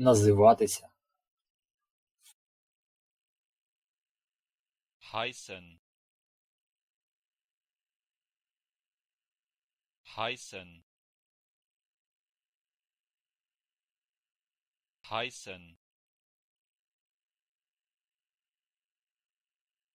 називатися. Heißen heißen heißen